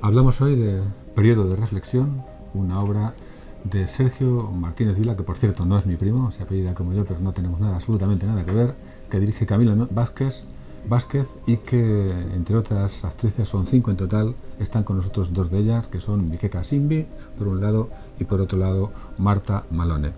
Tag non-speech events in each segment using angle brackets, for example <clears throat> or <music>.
Hablamos hoy de Periodo de Reflexión, una obra de Sergio Martínez Vila, que por cierto no es mi primo, se apellida como yo, pero no tenemos nada, absolutamente nada que ver, que dirige Camila Vázquez, Vázquez y que, entre otras actrices, son cinco en total, están con nosotros dos de ellas, que son Miqueka Simbi, por un lado, y por otro lado, Marta Malone.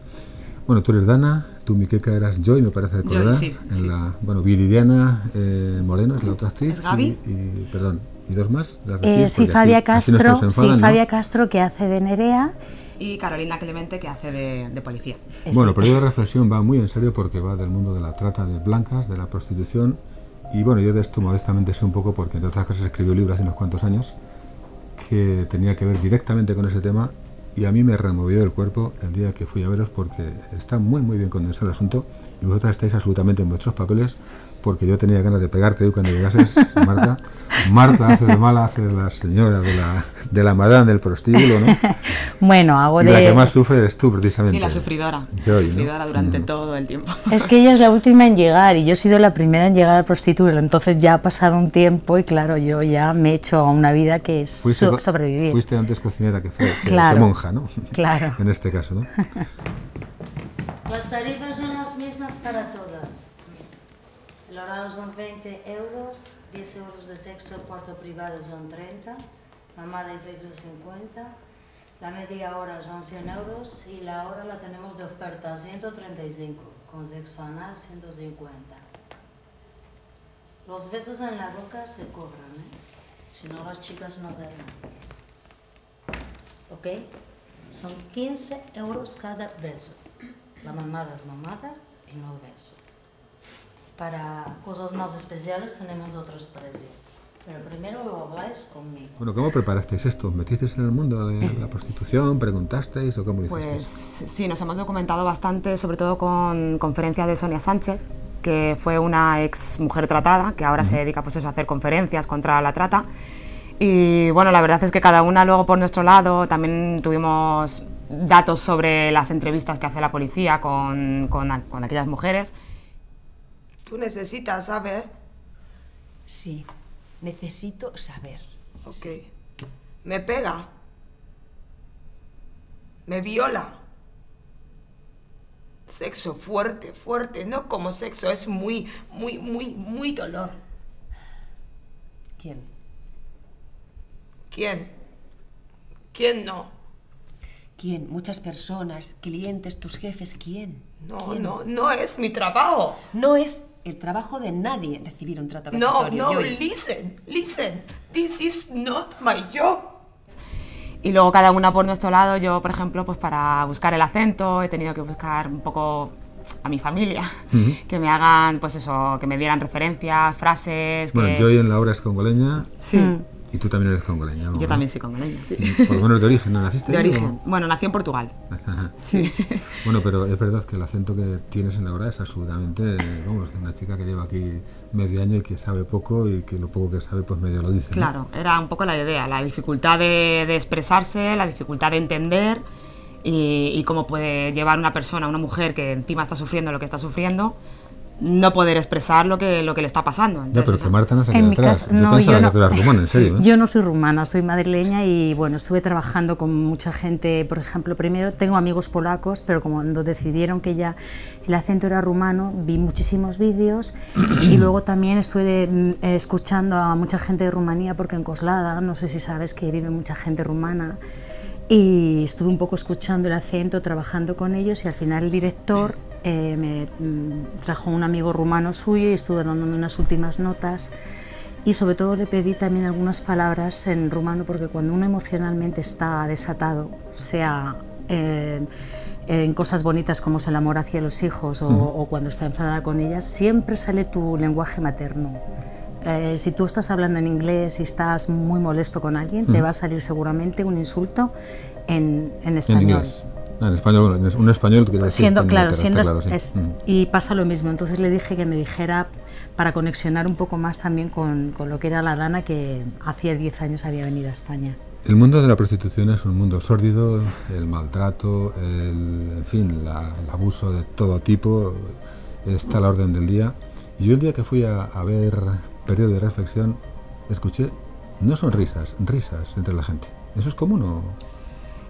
Bueno, tú eres Dana, tú Miqueka eras Joy, me parece recordar. sí, en sí. la, bueno, Viridiana eh, Moreno es la otra actriz. ¿Es Gaby? Y, y- perdón, ¿y dos más? ¿Las Eh, sí, Fabia así- así no Castro, nos enfadan, sí, ¿no? Fabia Castro que hace de Nerea. Y Carolina Clemente, que hace de, de policía. Eso. Bueno, el periodo de reflexión va muy en serio porque va del mundo de la trata de blancas, de la prostitución. Y bueno, yo de esto modestamente sé un poco porque entre otras cosas escribió un libro hace unos cuantos años que tenía que ver directamente con ese tema y a mí me removió el cuerpo el día que fui a veros porque está muy muy bien condensado el asunto y vosotras estáis absolutamente en vuestros papeles porque yo tenía ganas de pegarte cuando llegases, <laughs> Marta. Marta hace de mala, hace de la señora, de la, de la madame del prostíbulo, ¿no? <laughs> Bueno, hago Y de... la que más sufre eres tú, precisamente. Sí, la sufridora. Joy, la ¿no? sufridora durante Mm. todo el tiempo. <laughs> Es que ella es la última en llegar y yo he sido la primera en llegar al prostíbulo, entonces ya ha pasado un tiempo y claro, yo ya me he hecho a una vida que es Fuiste, so- sobrevivir. fuiste antes cocinera que, fue, que- Claro. que monja, ¿no? Claro. <laughs> En este caso, ¿no? Las tarifas son las mismas para todas. Horario son 20 euros, 10 euros de sexo, cuarto privado son 30, mamada y sexo 50, la media hora son 100 euros y la hora la tenemos de oferta 135, con sexo anal 150. Los besos en la boca se cobran, ¿eh? Si no, las chicas no dan. ¿Ok? Son 15 euros cada beso. La mamada es mamada y no beso. Para cosas más especiales tenemos otros precios. Pero primero lo habláis conmigo. Bueno, ¿cómo preparasteis esto? ¿Metisteis en el mundo de la prostitución? ¿Preguntasteis o cómo lo Pues hicisteis? sí, nos hemos documentado bastante, sobre todo con conferencias de Sonia Sánchez, que fue una ex mujer tratada, que ahora se dedica pues eso, a hacer conferencias contra la trata. Y bueno, la verdad es que cada una luego por nuestro lado también tuvimos datos sobre las entrevistas que hace la policía con, con, a- con aquellas mujeres. Tú necesitas saber. Sí, necesito saber. Ok. Me pega. Me viola. Sexo fuerte, fuerte. No como sexo, es muy, muy, muy, muy dolor. ¿Quién? ¿Quién? ¿Quién no? ¿Quién? Muchas personas, clientes, tus jefes, ¿quién? No, ¿Quién? no, no es mi trabajo. No es el trabajo de nadie recibir un trato No, vejatorio. no, Joy. listen, listen. This is not my job. Y luego cada una por nuestro lado, yo por ejemplo, pues para buscar el acento he tenido que buscar un poco a mi familia, <laughs> que me hagan, pues eso, que me dieran referencias, frases. Bueno, que... yo en la obra es congoleña Sí, y tú también eres congoleña. ¿no? yo también soy congoleña, sí. Por lo menos de origen, ¿no naciste <laughs> De ahí o- origen. Bueno, nací en Portugal. Ajá. Sí. <laughs> Bueno, pero es verdad que el acento que tienes en la obra es absolutamente, vamos, de una chica que lleva aquí medio año y que sabe poco y que lo poco que sabe pues medio lo dice. ¿no? Claro, era un poco la idea, la dificultad de, de expresarse, la dificultad de entender y, y cómo puede llevar una persona, una mujer que encima está sufriendo lo que está sufriendo, no poder expresar lo que, lo que le está pasando. Entonces, pero que Marta no se En mi atrás. caso, yo no, pensaba yo no. que tú eras rumana, en <laughs> serio. ¿eh? Yo no soy rumana, soy madrileña y bueno, estuve trabajando con mucha gente, por ejemplo, primero tengo amigos polacos, pero como cuando decidieron que ya el acento era rumano, vi muchísimos vídeos y <clears throat> luego también estuve mm, eh, escuchando a mucha gente de Rumanía porque en Coslada, no sé si sabes que vive mucha gente rumana y estuve un poco escuchando el acento, trabajando con ellos y al final el director eh, me mm, trajo un amigo rumano suyo y estuvo dándome unas últimas notas y sobre todo le pedí también algunas palabras en rumano porque cuando uno emocionalmente está desatado, sea eh, en cosas bonitas como es el amor hacia los hijos o, o cuando está enfadada con ellas, siempre sale tu lenguaje materno. Eh, si tú estás hablando en inglés y estás muy molesto con alguien, te va a salir seguramente un insulto en, español. Ah, en español, bueno, en- un español que Siendo, en claro, siendo claro, sí. es- Mm. y pasa lo mismo. Entonces le dije que me dijera para conexionar un poco más también con, con lo que era la Dana que hacía 10 años había venido a España. El mundo de la prostitución es un mundo sórdido, el maltrato, el, en fin, la- el abuso de todo tipo está a la orden del día. Y yo el día que fui a, a ver periodo de reflexión, escuché no son risas, risas entre la gente. ¿Eso es común o...?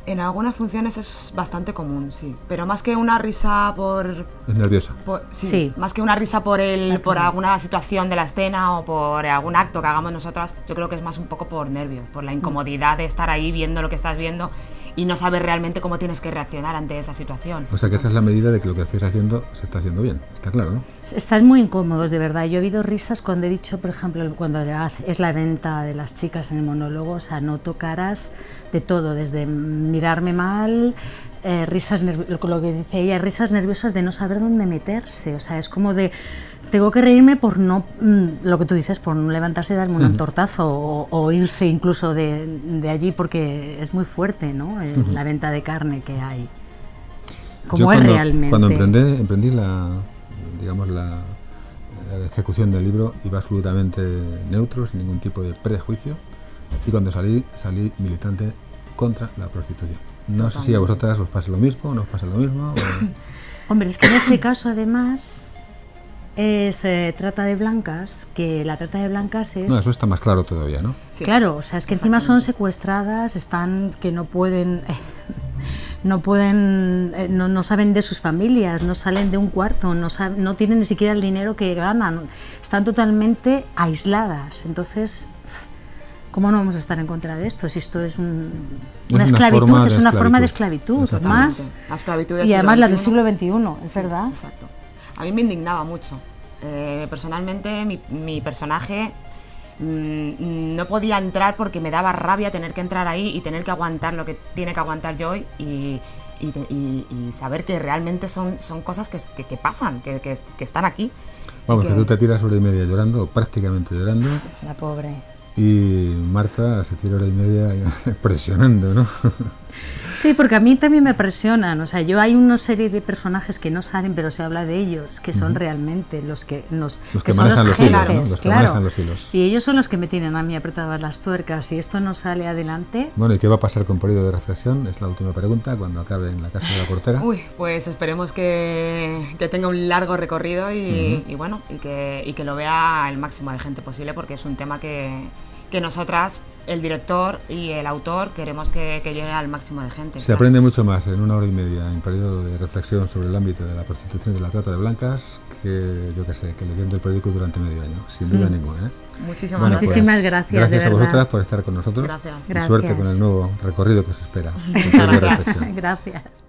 En algunas funciones es bastante común, sí. Pero más que una risa por... Es nerviosa. por- sí, Sí. Más que una risa por, el, por alguna situación de la escena o por algún acto que hagamos nosotras, yo creo que es más un poco por nervios, por la incomodidad de estar ahí viendo lo que estás viendo y no saber realmente cómo tienes que reaccionar ante esa situación. O sea que esa es la medida de que lo que estáis haciendo se está haciendo bien. Está claro, ¿no? Están muy incómodos, de verdad. Yo he oído risas cuando he dicho, por ejemplo, cuando es la venta de las chicas en el monólogo, o sea, noto caras de todo, desde mirarme mal, eh, risas, lo que dice ella, risas nerviosas de no saber dónde meterse, o sea, es como de, tengo que reírme por no, mm, lo que tú dices, por no levantarse y darme un tortazo o, o irse incluso de, de allí porque es muy fuerte, ¿no? Eh, La venta de carne que hay. Como Yo es cuando, realmente. Cuando emprendí, emprendí la, digamos, la, la ejecución del libro iba absolutamente neutro, sin ningún tipo de prejuicio. Y cuando salí, salí militante contra la prostitución. No sé si a vosotras os pasa lo mismo, no os pasa lo mismo. o- <coughs> Hombre, es que en este caso además eh, se trata de blancas, que la trata de blancas es... No, eso está más claro todavía, ¿no? Sí. Claro, o sea, es que encima son secuestradas, están que no pueden... <laughs> No pueden, eh, no, no saben de sus familias, no salen de un cuarto, no, sab- no tienen ni siquiera el dinero que ganan, están totalmente aisladas. Entonces, ¿cómo no vamos a estar en contra de esto? Si esto es un- Es una una esclavitud, es una forma de esclavitud, más La esclavitud del y además la del siglo XXI. XXI, es Sí, verdad. Exacto. A mí me indignaba mucho. Eh, personalmente, mi, mi personaje mm, no podía entrar porque me daba rabia tener que entrar ahí y tener que aguantar lo que tiene que aguantar Joy y, y, te- y- y saber que realmente son, son cosas que, que- que pasan, que, que- que están aquí. Vamos, que- que tú te tiras hora y media llorando, o prácticamente llorando, La pobre. y Marta se tira hora y media <laughs> presionando, ¿no? <laughs> Sí, porque a mí también me presionan. O sea, yo hay una serie de personajes que no salen, pero se habla de ellos, que son realmente los que nos Los que son manejan los hilos, ¿no? jefes, Los que claro. manejan los hilos. Y ellos son los que me tienen a mí apretadas las tuercas. Si esto no sale adelante, Bueno, ¿y qué va a pasar con periodo de reflexión? Es la última pregunta, cuando acabe en la casa de la portera. Uy, pues esperemos que, que tenga un largo recorrido y, y bueno, y que, y que lo vea el máximo de gente posible porque es un tema que, que nosotras, el director y el autor, queremos que, que llegue al máximo de gente. Se claro. aprende mucho más en una hora y media en periodo de reflexión sobre el ámbito de la prostitución y de la trata de blancas que, yo que sé, que leyendo el periódico durante medio año, sin duda ninguna. ¿eh? Muchísimas Bueno, gracias. Muchísimas gracias, de Gracias a verdad. vosotras por estar con nosotros. Gracias. Y suerte Gracias. con el nuevo recorrido que os espera. <laughs> gracias.